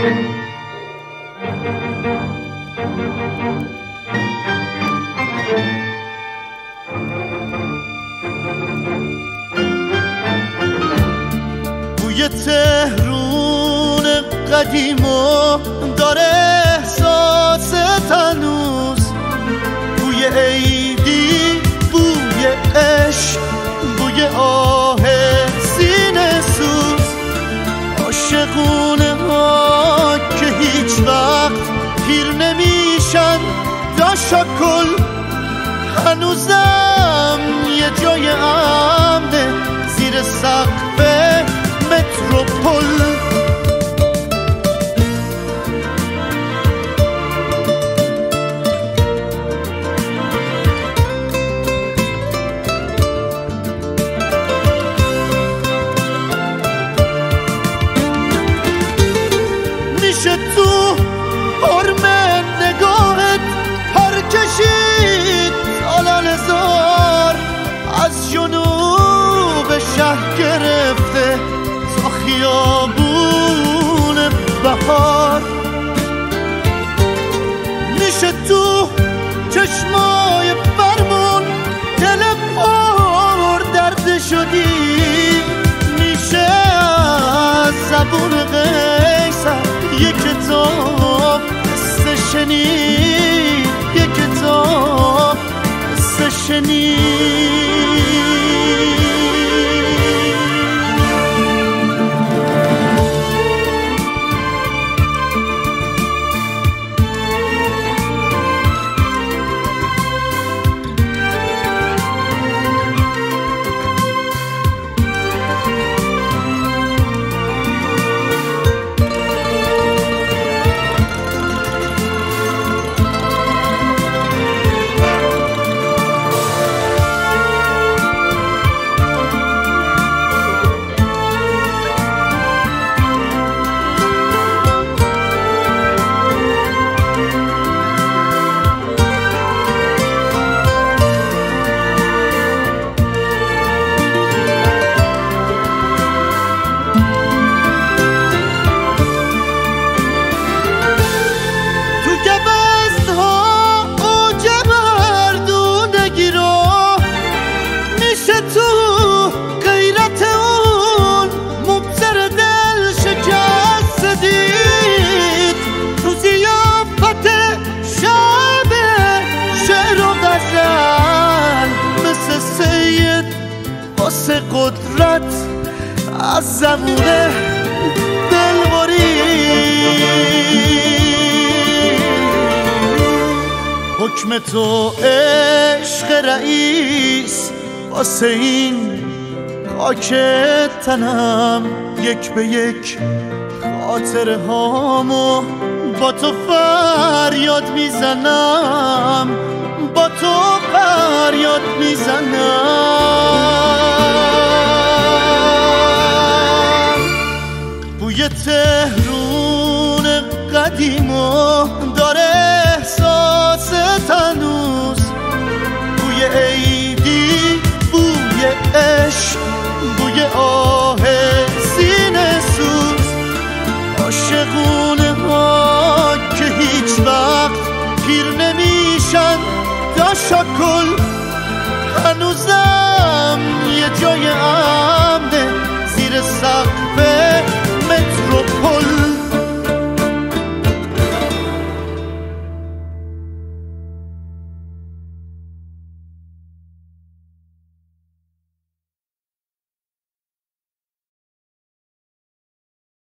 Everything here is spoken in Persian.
بوی تهرون قدیمو داره احساس تنو پیر نمیشن داشا هنوزم یه جای امنه. بهار. میشه تو چشمای فرمون دل پر درد شدی. میشه از زبون قیصر یه کتاب قصه شنید یه کتاب قصه تو قدرت از زبونه دل حکم تو عشق رئیس واسه این خاک تنم یک به یک. خاطر هامو با تو فریاد می‌زنم با تو فریاد می‌زنم. قدیم و داره احساس تنوز. بوی عیدی بوی عشق بوی آه سینه سوز. عاشقونه ها که هیچ وقت پیر نمیشن داشا کل هنوزم